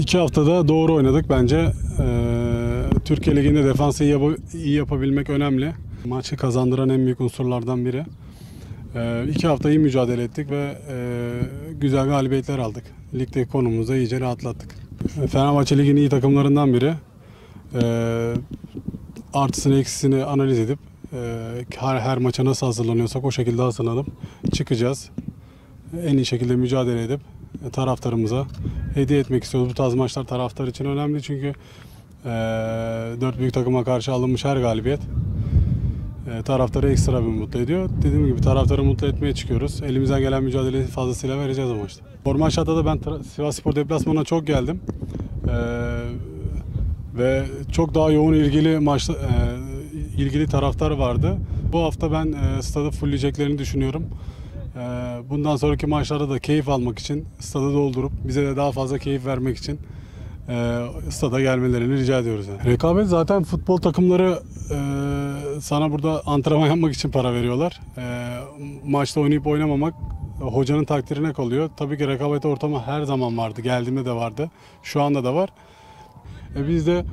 İki haftada doğru oynadık bence. Ee, Türkiye Ligi'nde defansı iyi, yapa- iyi yapabilmek önemli. Maçı kazandıran en büyük unsurlardan biri. Ee, iki hafta iyi mücadele ettik ve e, güzel galibiyetler aldık. Ligde konumuzu iyice rahatlattık. Fenerbahçe Ligi'nin iyi takımlarından biri. Ee, artısını eksisini analiz edip e, her, her maça nasıl hazırlanıyorsak o şekilde hazırlanıp çıkacağız. En iyi şekilde mücadele edip taraftarımıza hediye etmek istiyoruz. Bu tarz maçlar taraftar için önemli çünkü e, dört büyük takıma karşı alınmış her galibiyet e, taraftarı ekstra bir mutlu ediyor. Dediğim gibi taraftarı mutlu etmeye çıkıyoruz. Elimizden gelen mücadeleyi fazlasıyla vereceğiz o maçta. Normal şartta da ben Sivas Spor deplasmanına çok geldim. E, ve çok daha yoğun ilgili maçta e, ilgili taraftar vardı. Bu hafta ben e, stadı fullleyeceklerini düşünüyorum. E, bundan sonraki maçlarda da keyif almak için stadı doldurup bize de daha fazla keyif vermek için e, stada gelmelerini rica ediyoruz. Yani. Rekabet zaten futbol takımları e, sana burada antrenman yapmak için para veriyorlar. E, maçta oynayıp oynamamak hocanın takdirine kalıyor. Tabii ki rekabet ortamı her zaman vardı. Geldiğimde de vardı. Şu anda da var. E biz de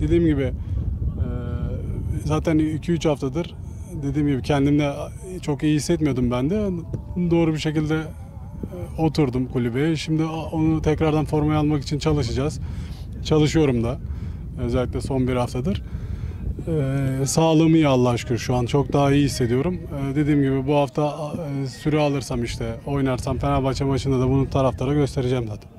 dediğim gibi zaten 2-3 haftadır dediğim gibi kendimde çok iyi hissetmiyordum ben de. Doğru bir şekilde e, oturdum kulübeye. Şimdi onu tekrardan formaya almak için çalışacağız. Çalışıyorum da. Özellikle son bir haftadır. Ee, sağlığım iyi Allah'a şükür şu an çok daha iyi hissediyorum. Ee, dediğim gibi bu hafta e, süre alırsam işte oynarsam Fenerbahçe maçında da bunu taraftara göstereceğim zaten.